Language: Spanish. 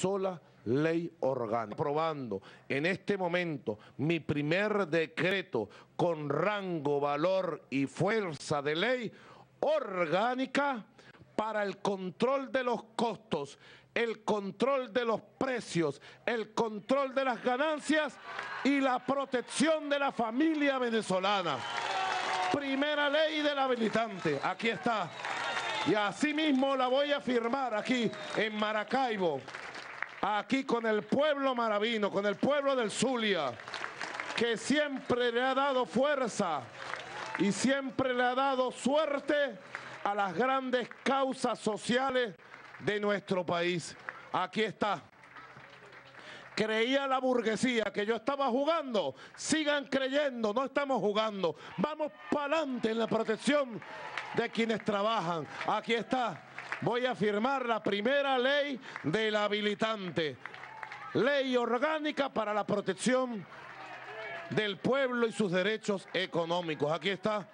sola ley orgánica. Aprobando en este momento mi primer decreto con rango, valor y fuerza de ley orgánica para el control de los costos, el control de los precios, el control de las ganancias y la protección de la familia venezolana. Primera ley del habilitante, aquí está. Y así mismo la voy a firmar aquí en Maracaibo, aquí con el pueblo maravino, con el pueblo del Zulia, que siempre le ha dado fuerza y siempre le ha dado suerte a las grandes causas sociales de nuestro país. Aquí está. Creía la burguesía que yo estaba jugando. Sigan creyendo, no estamos jugando. Vamos para adelante en la protección de quienes trabajan. Aquí está. Voy a firmar la primera ley del habilitante. Ley orgánica para la protección del pueblo y sus derechos económicos. Aquí está.